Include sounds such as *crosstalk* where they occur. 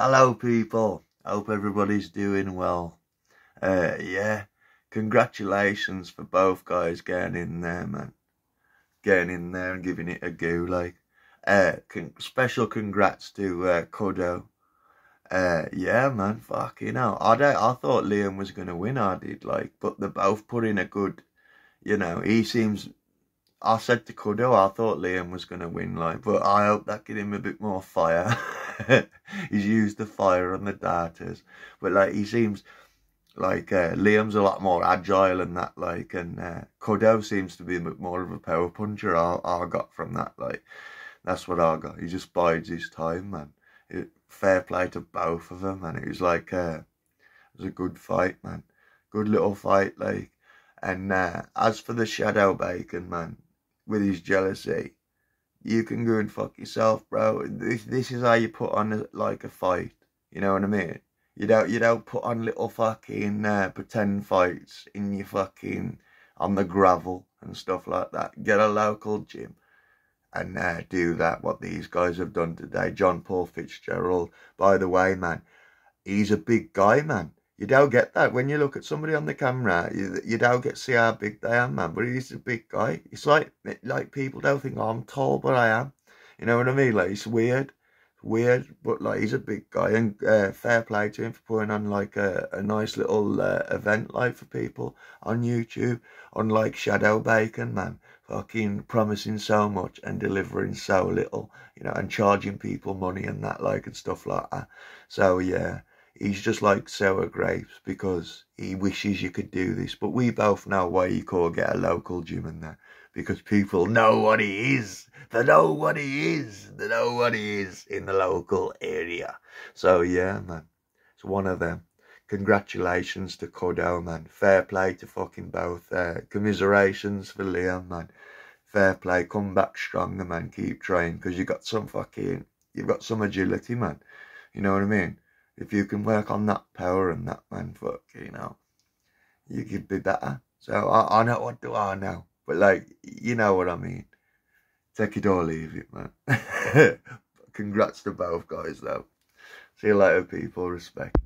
Hello, people. Hope everybody's doing well. Uh, yeah, congratulations for both guys getting in there, man. Getting in there and giving it a go, like. Uh, con- special congrats to uh, Cuddo. Uh, yeah, man, fucking hell. I don't, I thought Liam was gonna win. I did, like, but they're both put in a good. You know, he seems. I said to Cuddo, I thought Liam was gonna win, like, but I hope that give him a bit more fire. *laughs* *laughs* he's used the fire on the darters, but like he seems like uh, Liam's a lot more agile and that like, and uh, Cuddo seems to be a bit more of a power puncher. I, I got from that like, that's what I got. He just bides his time, man. It, fair play to both of them, and it was like uh, it was a good fight, man. Good little fight, like. And uh, as for the Shadow Bacon, man, with his jealousy, you can go and fuck yourself, bro. This this is how you put on a, like a fight. You know what I mean? You don't you don't put on little fucking uh, pretend fights in your fucking on the gravel and stuff like that. Get a local gym and uh, do that. What these guys have done today. John Paul Fitzgerald, by the way, man, he's a big guy, man. You don't get that when you look at somebody on the camera. You, you don't get see how big they are, man. But he's a big guy. It's like like people don't think oh, I'm tall, but I am. You know what I mean? Like it's weird, weird. But like he's a big guy, and uh, fair play to him for putting on like a, a nice little uh, event like for people on YouTube. Unlike Shadow Bacon, man, fucking promising so much and delivering so little. You know, and charging people money and that like and stuff like that. So yeah he's just like sour grapes because he wishes you could do this. But we both know why you can't get a local gym in there because people know what he is. They know what he is. They know what he is in the local area. So yeah, man, it's one of them. Congratulations to Cuddo, man. Fair play to fucking both. Uh, commiserations for Liam, man. Fair play. Come back stronger, man. Keep trying because you got some fucking, you've got some agility, man. You know what I mean? If you can work on that power and that man fuck, you know, you could be better. So I, I know what do I know. But like, you know what I mean. Take it or leave it, man. *laughs* Congrats to both guys though. See you later, people. Respect.